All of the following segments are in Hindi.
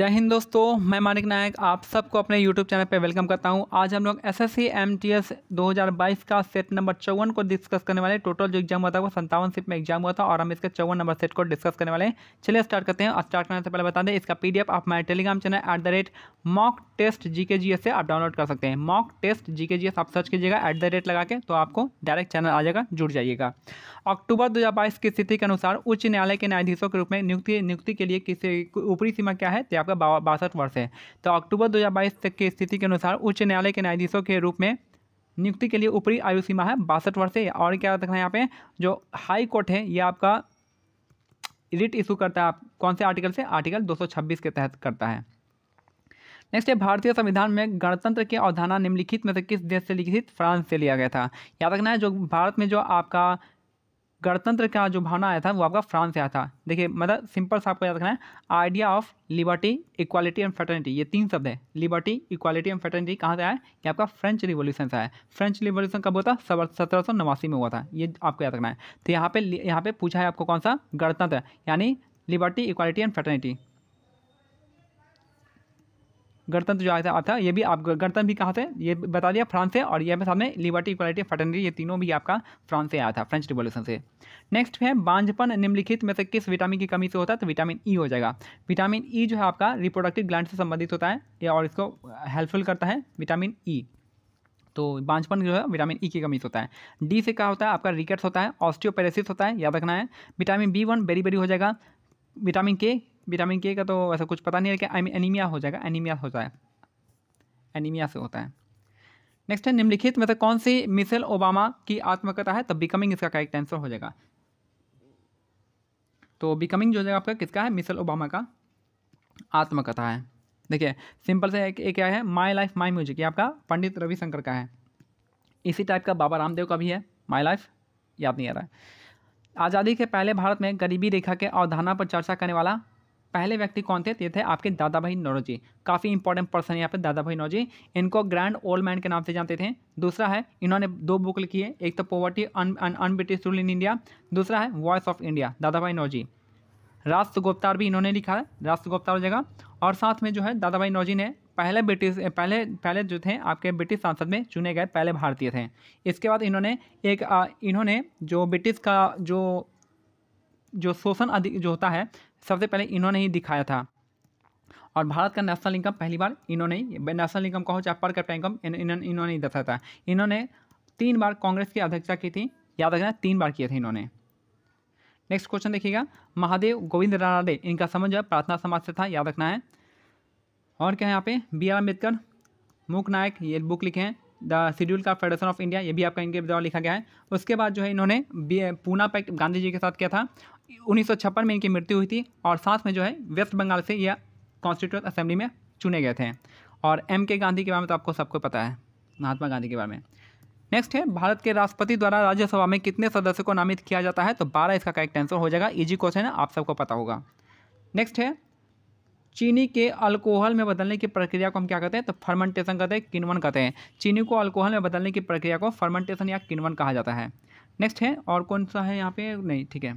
जय हिंद दोस्तों, मैं मानिक नायक, आप सबको अपने यूट्यूब चैनल पर वेलकम करता हूँ। आज हम लोग S S C M T S दो हज़ार बाईस का सेट नंबर चौवन को डिस्कस करने वाले टोटल जो एग्ज़ाम हुआ था, वो संतावन सीट में एग्ज़ाम हुआ था और हम इसके चौवन नंबर सेट को डिस्कस करने वाले हैं। चलिए स्टार्ट करते हैं और स्टार्ट करने से पहले बता दें, इसका पीडीएफ आप हमारे Telegram channel at the rate mock test G K G S से आप डाउनलोड कर सकते हैं। Mock test G K G S आप सर्च कीजिएगा एट द रेट लगा के तो आपको डायरेक्ट चैनल आ जाएगा, जुड़ जाइएगा। अक्टूबर दो हज़ार बाईस की स्थिति के अनुसार उच्च न्यायालय के न्यायाधीशों के रूप में नियुक्ति नियुक्ति के लिए किसी ऊपरी सीमा क्या है? तो आपका बासठ वर्ष है। तो अक्टूबर 2022 तक की स्थिति के अनुसार उच्च न्यायालय के न्यायाधीशों के रूप में नियुक्ति के लिए ऊपरी आयु सीमा है बासठ वर्ष है। और क्या रखना है यहाँ पे? जो हाई कोर्ट है, ये आपका रिट इशू करता है। आप कौन से आर्टिकल से? आर्टिकल 226 के तहत करता है। नेक्स्ट है, भारतीय संविधान में गणतंत्र की अवधारणा निम्नलिखित में से किस देश से लिखित? फ्रांस से लिया गया था। याद रखना है, जो भारत में जो आपका गणतंत्र का जो भावना आया था, वो आपका फ्रांस से आया था। देखिए मतलब सिंपल सा आपको याद रखना है, idea of liberty, equality and fraternity ये तीन शब्द है। लिबर्टी, इक्वालिटी एंड फेटर्निटी कहाँ से आया? ये आपका फ्रेंच रिवोल्यूशन से आया। फ्रेंच रिवोल्यूशन कब होता था? सत्रह सौ नवासी में हुआ था। ये आपको याद रखना है। तो यहाँ पे यहाँ पे पूछा है आपको कौन सा? गणतंत्र, यानी लिबर्टी, इक्वालिटी एंड फैटर्निटी गणतंत्र जो आया था ये भी आप गणतंत्र भी कहाँ से, ये बता दिया फ्रांस से, और ये सामने लिबर्टी, इक्वालिटी फटनरी ये तीनों भी आपका फ्रांस से आया था, फ्रेंच रिवोल्यूशन से। नेक्स्ट है, बांझपन निम्नलिखित में से किस विटामिन की कमी से होता है तो विटामिन ई हो जाएगा। विटामिन ई जो है आपका रिप्रोडक्टिव ग्लैंड से संबंधित होता है, या और इसको हेल्पफुल करता है, विटामिन ई। तो बांझपन जो है, विटामिन ई की कमी से होता है। डी से क्या होता है, आपका रिकेट्स होता है, ऑस्टियोपेरेसिस होता है, याद रखना है। Vitamin B one beriberi हो जाएगा। विटामिन के विटामिन के का तो ऐसा कुछ पता नहीं है कि एनीमिया हो जाएगा एनीमिया है एनीमिया से होता है। नेक्स्ट है निम्नलिखित में से कौन सी मिसेल ओबामा की आत्मकथा है? तो बिकमिंग इसका करेक्ट आंसर हो जाएगा। तो बिकमिंग जो हो जाएगा आपका किसका है? मिसेल ओबामा का आत्मकथा है। देखिए सिंपल से एक, एक क्या है? माई लाइफ माई म्यूज़िक ये आपका पंडित रविशंकर का है। इसी टाइप का बाबा रामदेव का भी है। माई लाइफ याद नहीं आ रहा है। आज़ादी के पहले भारत में गरीबी रेखा के अवधारणा पर चर्चा करने वाला पहले व्यक्ति कौन थे? ये थे आपके दादा भाई नौरोजी। काफ़ी इंपॉर्टेंट पर्सन है यहाँ पे दादा भाई नौरोजी। इनको ग्रैंड ओल्ड मैन के नाम से जानते थे। दूसरा है, इन्होंने दो बुक लिखी है। एक तो poverty un British rule in India दूसरा है वॉइस ऑफ़ इंडिया दादा भाई नौजी राष्ट्र गुप्तार भी इन्होंने लिखा है। राष्ट्र गुप्तार हो जाएगा। और साथ में जो है दादा भाई नौजी ने पहले ब्रिटिश, पहले पहले जो थे, आपके ब्रिटिश सांसद में चुने गए पहले भारतीय थे। इसके बाद इन्होंने एक इन्होंने जो ब्रिटिश का जो जो शोषण अधिक जो होता है, सबसे पहले इन्होंने ही दिखाया था। और भारत का नेशनल इनकम पहली बार इन्होंने ही नेशनल इनकम कहो चाहे पर कैपिटा इनकम इन्होंने ही दर्शाया था। इन्होंने तीन बार कांग्रेस की अध्यक्षता की थी, याद रखना, तीन बार किए थे इन्होंने। नेक्स्ट क्वेश्चन देखिएगा। महादेव गोविंद रानाडे इनका समझ प्रार्थना समाज से था, याद रखना है। और क्या है यहाँ पे? बी आर अंबेडकर मूक नायक ये बुक लिखे हैं। द शेड्यूल का फेडरेशन ऑफ़ इंडिया, ये भी आपका इनके द्वारा लिखा गया है। उसके बाद जो है इन्होंने पूना पैक्ट गांधी जी के साथ किया था। उन्नीस सौ छप्पन में इनकी मृत्यु हुई थी और साथ में जो है वेस्ट बंगाल से यह कॉन्स्टिट्यूट असेंबली में चुने गए थे। और एम के गांधी के बारे में तो आपको सबको पता है, महात्मा गांधी के बारे में। नेक्स्ट है, भारत के राष्ट्रपति द्वारा राज्यसभा में कितने सदस्यों को नामित किया जाता है? तो बारह, इसका करेक्ट आंसर हो जाएगा। इजी क्वेश्चन है, आप सबको पता होगा। नेक्स्ट है चीनी के अल्कोहल में बदलने की प्रक्रिया को हम क्या कहते हैं? तो फर्मेंटेशन कहते हैं किनवन कहते हैं। चीनी को अल्कोहल में बदलने की प्रक्रिया को फर्मेंटेशन या किनवन कहा जाता है। नेक्स्ट है, और कौन सा है यहाँ पे? नहीं, ठीक है।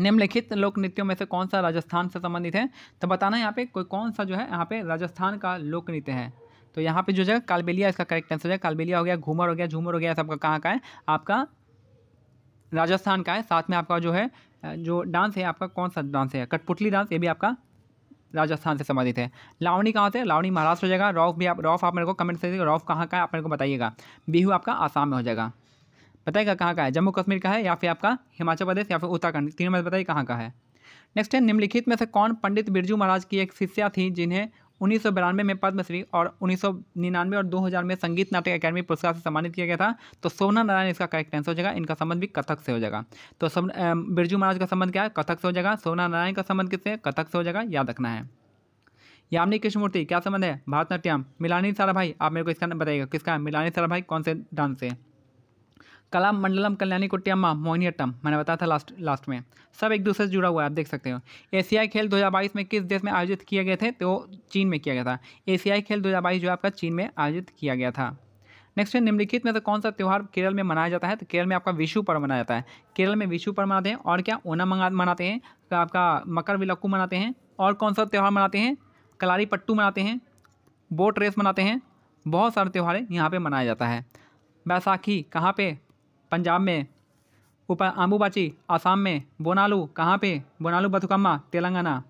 निम्नलिखित लोक नृत्यों में से कौन सा राजस्थान से संबंधित है? तो बताना यहाँ पे कोई कौन सा जो है, यहाँ पे राजस्थान का लोक नृत्य है। तो यहाँ पे जो जगह, कालबेलिया, इसका करेक्ट आंसर है। कालबेलिया हो गया, घूमर हो गया, झूमर हो गया, सबका कहाँ का है? आपका राजस्थान का है। साथ में आपका जो है, जो डांस है, आपका कौन सा डांस है? कठपुतली डांस ये भी आपका राजस्थान से संबंधित है। लावणी कहाँ से लावणी महाराष्ट्र हो जाएगा। रॉफ भी आप, रॉफ आप मेरे को कमेंट कर रॉफ कहाँ का है? आप मेरे को बताइएगा। बिहू आपका आसाम में हो जाएगा। बताइएगा कहाँ का है? जम्मू कश्मीर का है या फिर आपका हिमाचल प्रदेश या फिर उत्तराखंड? तीनों में बताइए कहाँ का है। नेक्स्ट है, निम्नलिखित में से कौन पंडित बिरजू महाराज की एक शिष्या थी जिन्हें उन्नीस में पद्मश्री और उन्नीस सौ निन्यानवे और 2000 में संगीत नाटक अकादमी पुरस्कार से सम्मानित किया गया था। तो सोना नारायण इसका करेक्ट आंसर हो जाएगा। इनका संबंध भी कथक से हो जाएगा। तो बिरजू महाराज का संबंध क्या है? कथक से हो जाएगा। सोना नारायण का संबंध किससे? कथक से हो जाएगा। याद रखना है। यामिनी कृष्णमूर्ति, क्या संबंध है? भारतनाट्यम। मिलानी सारा भाई आप मेरे को इसका बताइएगा। किसका? है मिलानी सारा भाई कौन से डांस से? कला मंडलम कल्याणी कुट्टियम्मा मोहिनीअट्टम, मैंने बताया था लास्ट लास्ट में। सब एक दूसरे से जुड़ा हुआ है, आप देख सकते हो। एशियाई खेल 2022 में किस देश में आयोजित किए गए थे? तो चीन में किया गया था। एशियाई खेल 2022 जो आपका चीन में आयोजित किया गया था। नेक्स्ट है, निम्नलिखित में से कौन सा त्यौहार केरल में मनाया जाता है? तो केरल में आपका विशु पर्व मनाया जाता है। केरल में विशु पर्व मनाते हैं और क्या? ओनम मनाते हैं आपका मकर विलक्कू मनाते हैं। और कौन सा त्यौहार मनाते हैं? कलारी पट्टू मनाते हैं, बोट रेस मनाते हैं। बहुत सारे त्यौहार यहाँ पे मनाया जाता है। बैसाखी, कहाँ पे? पंजाब में। ऊपर आम्बूबाची आसाम में। बोनालू, कहाँ पे? बोनालू, बथुकम्मा, तेलंगाना।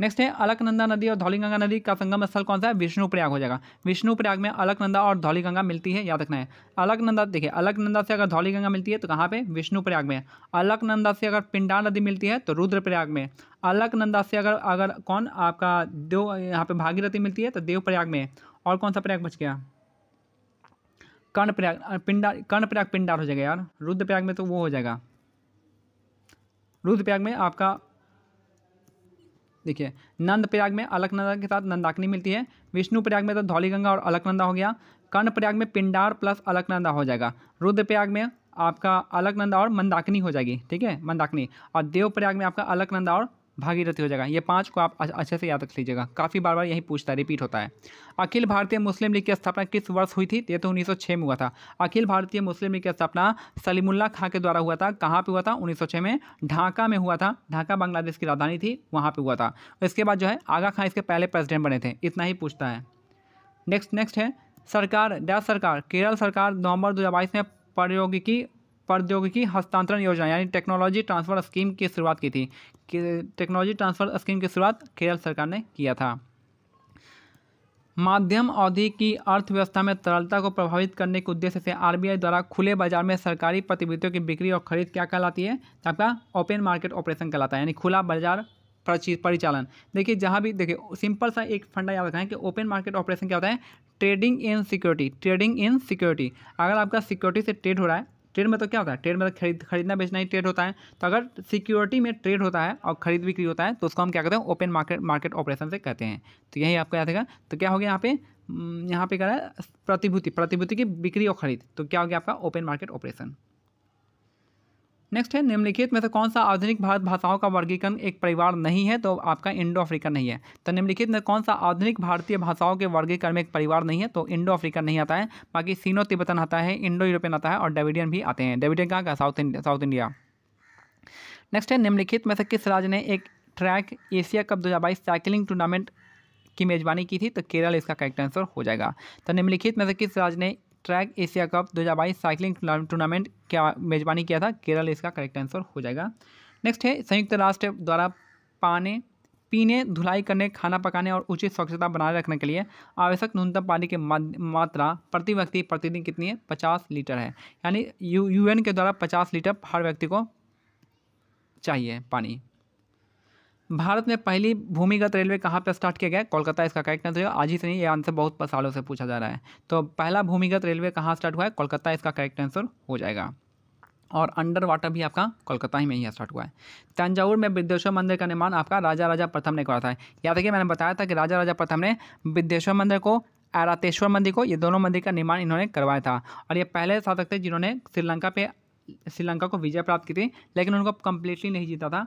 नेक्स्ट है, अलकनंदा नदी और धौलीगंगा नदी का संगम स्थल कौन सा है? विष्णु प्रयाग हो जाएगा। विष्णु प्रयाग में अलकनंदा और धौलीगंगा मिलती है, याद रखना है। अलकनंदा, देखिए, अलकनंदा से अगर धौलीगंगा मिलती है तो कहाँ पे? विष्णु प्रयाग में। अलकनंदा से अगर पिंडार नदी मिलती है तो रुद्र प्रयाग में। अलकनंदा से अगर अगर कौन? आपका देव यहाँ पे भागीरथी मिलती है तो देव प्रयाग में। और कौन सा प्रयाग बच गया? कर्ण प्रयाग पिंडार कर्ण प्रयाग पिंडार हो जाएगा यार। रुद्र प्रयाग में तो वो हो जाएगा। रुद्र प्रयाग में आपका, देखिए नंद प्रयाग में अलकनंदा के साथ नंदाकनी मिलती है। विष्णु प्रयाग में तो धौलीगंगा और अलकनंदा हो गया। कर्ण प्रयाग में पिंडार प्लस अलकनंदा हो जाएगा। रुद्र प्रयाग में आपका अलकनंदा और मंदाकिनी हो जाएगी, ठीक है? मंदाकिनी। और देव प्रयाग में आपका अलकनंदा और भागीरथी हो जाएगा। ये पाँच को आप अच्छे से याद रख लीजिएगा। काफ़ी बार बार यही पूछता है रिपीट होता है। अखिल भारतीय मुस्लिम लीग की स्थापना किस वर्ष हुई थी? ये तो उन्नीस सौ छः में हुआ था। अखिल भारतीय मुस्लिम लीग की स्थापना सलीमुल्ला खां के द्वारा हुआ था। कहाँ पे हुआ था? उन्नीस सौ छः में ढाका में हुआ था। ढाका, बांग्लादेश की राजधानी थी, वहाँ पर हुआ था। इसके बाद जो है, आगा खां इसके पहले प्रेसिडेंट बने थे। इतना ही पूछता है। नेक्स्ट नेक्स्ट है, सरकार डैश सरकार, केरल सरकार नवंबर दो हज़ार बाईस में प्रौद्योगिकी प्रौद्योगिकी हस्तांतरण योजना, यानी टेक्नोलॉजी ट्रांसफ़र स्कीम की शुरुआत की थी। टेक्नोलॉजी ट्रांसफ़र स्कीम की शुरुआत केरल सरकार ने किया था। माध्यम अवधि की अर्थव्यवस्था में तरलता को प्रभावित करने के उद्देश्य से आरबीआई द्वारा खुले बाज़ार में सरकारी प्रतिभूतियों की बिक्री और खरीद क्या कहलाती है? तो आपका ओपन मार्केट ऑपरेशन कहलाता है, यानी खुला बाज़ार परिचालन। देखिए, जहाँ भी देखिए, सिंपल सा एक फंडा याद रखें कि ओपन मार्केट ऑपरेशन क्या होता है? Trading in security, trading in security. अगर आपका सिक्योरिटी से ट्रेड हो रहा है ट्रेड में तो क्या होता है? ट्रेड में तो खरीद, खरीदना बेचना ही ट्रेड होता है। तो अगर सिक्योरिटी में ट्रेड होता है और खरीद बिक्री होता है तो उसको हम क्या कहते हैं? ओपन मार्केट मार्केट ऑपरेशन से कहते हैं। तो यही आपको याद रहेगा। तो क्या हो गया यहाँ पे? यहाँ पे कह रहा है? प्रतिभूति प्रतिभूति की बिक्री और खरीद। तो क्या हो गया आपका? ओपन मार्केट ऑपरेशन नेक्स्ट है, निम्नलिखित में से कौन सा आधुनिक भारत भाषाओं का वर्गीकरण एक परिवार नहीं है तो आपका इंडो अफ्रीकन नहीं है। तो निम्नलिखित में कौन सा आधुनिक भारतीय भाषाओं के वर्गीकरण में एक परिवार नहीं है तो इंडो अफ्रीकन नहीं आता है। बाकी सीनो तिब्बतन आता है इंडो यूरोपियन आता है और डेविडियन भी आते हैं। डेविडियन कहाँ का South India South India. Next है, निम्नलिखित में से किस राज्य ने एक ट्रैक एशिया कप दो हज़ार बाईस साइकिलिंग टूर्नामेंट की मेजबानी की थी तो केरल इसका करेक्ट आंसर हो जाएगा। तो निम्नलिखित में से किस राज्य ने ट्रैक एशिया कप दो साइकिलिंग टूर्नामेंट क्या मेजबानी किया था? केरल, इसका करेक्ट आंसर हो जाएगा। नेक्स्ट है, संयुक्त राष्ट्र द्वारा पाने, पीने, धुलाई करने, खाना पकाने और उचित स्वच्छता बनाए रखने के लिए आवश्यक न्यूनतम पानी की मात्रा प्रति व्यक्ति प्रतिदिन कितनी है? पचास लीटर है। यानी यू यूएन के द्वारा पचास लीटर हर व्यक्ति को चाहिए पानी। भारत में पहली भूमिगत रेलवे कहाँ पर स्टार्ट किया गया कोलकाता, इसका करेक्ट आंसर आज ही से नहीं, ये आंसर बहुत सालों से पूछा जा रहा है। तो पहला भूमिगत रेलवे कहाँ स्टार्ट हुआ है? कोलकाता, इसका करेक्ट आंसर हो जाएगा। और अंडर वाटर भी आपका कोलकाता ही में ही स्टार्ट हुआ है। तंजावुर में विद्येश्वर मंदिर का निर्माण आपका राजा राजा प्रथम ने करा था। याद रखिए, मैंने बताया था कि राजा राजा प्रथम ने विद्येश्वर मंदिर को आरातेश्वर मंदिर को, ये दोनों मंदिर का निर्माण इन्होंने करवाया था। और ये पहले शासक थे जिन्होंने श्रीलंका पे, श्रीलंका को विजय प्राप्त की थी, लेकिन उनको कम्प्लीटली नहीं जीता था।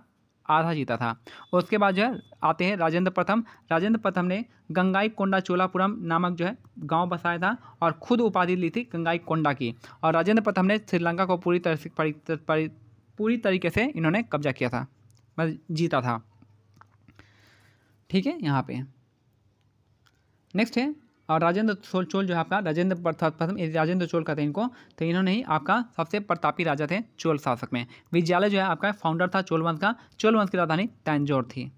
आधा जीता था। उसके बाद जो है, आते हैं राजेंद्र प्रथम। राजेंद्र प्रथम ने गंगाई कोंडा चोलापुरम नामक जो है, गाँव बसाया था और खुद उपाधि ली थी गंगाई कोंडा की। और राजेंद्र प्रथम ने श्रीलंका को पूरी तरह से पूरी तरीके से इन्होंने कब्जा किया था। मतलब जीता था। ठीक है, यहाँ पे। नेक्स्ट है और राजेंद्र चोल चोल जो है आपका, राजेंद्र प्रथम राजेंद्र चोल कहते हैं इनको। तो इन्होंने ही आपका सबसे प्रतापी राजा थे चोल शासक में। विद्यालय जो है आपका फाउंडर था चोल वंश का। चोल वंश की राजधानी तंजौर थी।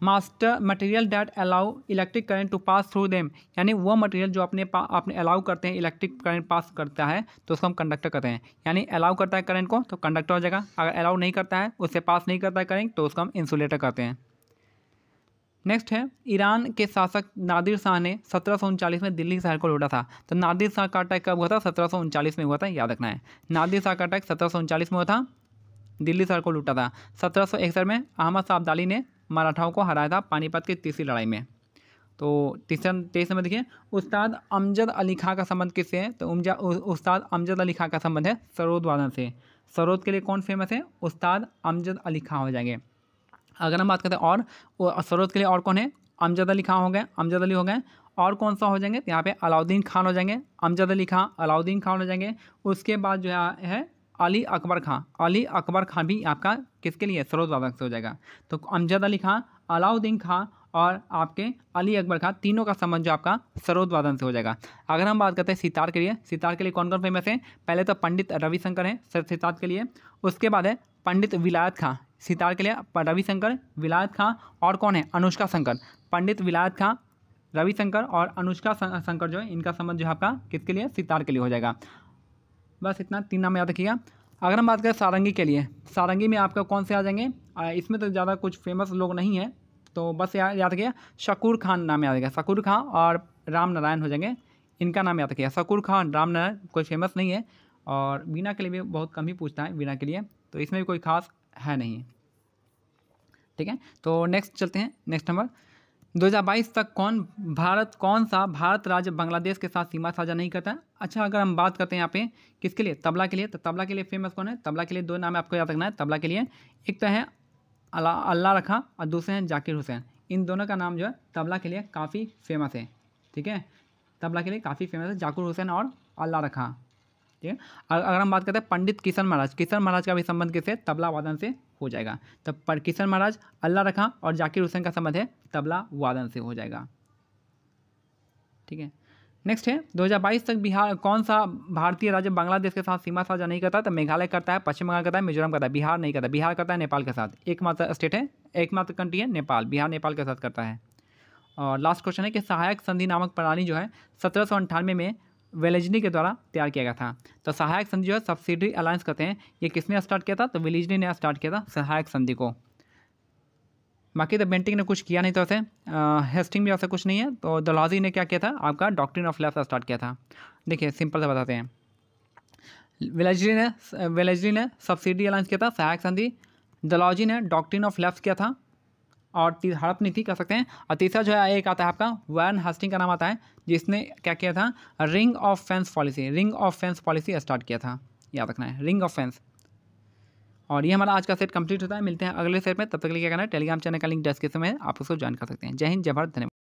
Master material that allow electric current to pass through them यानी वो मटेरियल जो अपने पा अपने अलाउ करते हैं इलेक्ट्रिक करंट पास करता है तो उसको हम कंडक्टर कहते हैं। यानी अलाउ करता है करंट को तो कंडक्टर हो जाएगा। अगर अलाउ नहीं करता है, उससे पास नहीं करता है करंट तो उसको हम इंसुलेटर कहते हैं। नेक्स्ट है, ईरान के शासक नादिर शाह ने सत्रह में दिल्ली शहर को लूटा था। तो नादिर शाह का अटैक कब हुआ था? सत्रह में हुआ था, याद रखना है। नादिर शाह का अटैक सत्रह में हुआ था, दिल्ली शहर को लूटा था। सत्रह सौ इकसठ में अहमद शाह अब्दाली ने मराठाओं को हराया था पानीपत की तीसरी लड़ाई में। तो तीसरा तेईस में देखिए, उस्ताद अमजद अली खां का संबंध किससे है? तो उमजा उस्ताद अमजद अली खां का संबंध है सरोद वादन से। सरोद के लिए कौन फ़ेमस है? उस्ताद अमजद अली खां हो जाएँगे। अगर हम बात करते हैं और सरोद के लिए और कौन है? अमजद अली खां हो गए, अमजद अली हो गए। और कौन सा हो जाएँगे? तो यहाँ पे अलाउद्दीन खान हो जाएँगे, अमजद अली खां, अलाउद्दीन खान हो जाएँगे। उसके बाद जो है, अली अकबर खां। अली अकबर खां भी आपका किसके लिए? सरोदवादक से हो जाएगा। तो अमजद अली खां, अलाउद्दीन खां और आपके अली अकबर खां तीनों का संबंध जो आपका सरोद वादन से हो जाएगा। अगर हम बात करते हैं सितार के लिए, सितार के लिए कौन कौन फ़ेमस है? पहले तो पंडित रविशंकर है, सितार के लिए। उसके बाद है पंडित विलायत खां। सितार के लिए रविशंकर विलायत खां और कौन है? अनुष्का शंकर। पंडित विलायत खां रविशंकर और अनुष्का शंकर जो है इनका संबंध जो है आपका किसके लिए? सितार के लिए हो जाएगा। बस इतना तीन नाम याद रखिएगा। अगर हम बात करें सारंगी के लिए सारंगी में आपका कौन से आ जाएँगे? इसमें तो ज़्यादा कुछ फ़ेमस लोग नहीं हैं तो बस या, याद रखिए शकूर खान नाम याद रखिएगा। शकूर खान और राम नारायण हो जाएँगे इनका नाम याद रखिएगा। शकूर खान राम नारायण कोई फ़ेमस नहीं है और वीणा के लिए भी बहुत कम ही पूछता है वीणा के लिए। तो इसमें भी कोई खास है नहीं। ठीक है? तो नेक्स्ट चलते हैं। नेक्स्ट नंबर 2022 तक कौन, भारत कौन सा भारत राज्य बांग्लादेश के साथ सीमा साझा नहीं करता? है अच्छा अगर हम बात करते हैं यहाँ पे, किसके लिए? तबला के लिए। तो तबला के लिए फ़ेमस कौन है? तबला के लिए दो नाम आपको याद रखना है। तबला के लिए एक तो है अल्लाह अल्लाह रखा और दूसरे हैं जाकिर हुसैन। इन दोनों का नाम जो है तबला के लिए काफ़ी फ़ेमस है। ठीक है? तबला के लिए काफ़ी फ़ेमस है जाकिर हुसैन और अल्लाह रखा। ठीक है। अगर हम बात करते हैं पंडित किशन महाराज किशन महाराज का भी संबंध किससे तबला वादन से हो जाएगा। तो पर किशन महाराज, अल्लाह रखा और जाकिर हुसैन का संबंध है, तबला वादन से हो जाएगा। ठीक है। नेक्स्ट है 2022 तक बिहार, कौन सा भारतीय राज्य बांग्लादेश के साथ सीमा साझा नहीं करता? तो मेघालय करता है, पश्चिम बंगाल करता है, मिजोरम करता है, बिहार नहीं करता। बिहार करता है, नेपाल के साथ। एकमात्र स्टेट है, एकमात्र कंट्री है, नेपाल। बिहार नेपाल के साथ करता है। और लास्ट क्वेश्चन है कि सहायक संधि नामक प्रणाली जो है, सत्रह में वेलेजनी के द्वारा तैयार किया गया था। तो सहायक संधि जो है सब्सिडी अलायंस कहते हैं। ये किसने स्टार्ट किया था? तो वेलेजनी ने स्टार्ट किया था सहायक संधि को। बाकी तो बेंटिंग ने कुछ किया नहीं तो ऐसे हेस्टिंग भी ऐसा कुछ नहीं है। तो दलाजी ने क्या किया था? आपका डॉक्ट्रिन ऑफ़ लेफ़्ट स्टार्ट किया था। देखिए सिंपल से बताते हैं। वेलेजरी ने वेलेजरी ने सब्सिडी अलायंस किया था, सहायक संधि। दलॉजी ने डॉक्ट्रिन ऑफ़ लेफ़्ट किया था। और हड़प नीति कह सकते हैं। और तीसरा जो है, एक आता है आपका वैन हस्टिंग का नाम आता है, जिसने क्या किया था? Ring of fence policy ring of fence policy start किया था। याद रखना है रिंग ऑफ़ फेंस और ये हमारा आज का सेट कंप्लीट होता है। मिलते हैं अगले सेट में। तब तक के लिए क्या करना है टेलीग्राम चैनल का लिंक डेस्क्रिप्शन में आप उसको ज्वाइन कर सकते हैं। जय हिंद, जय भारत, धन्यवाद।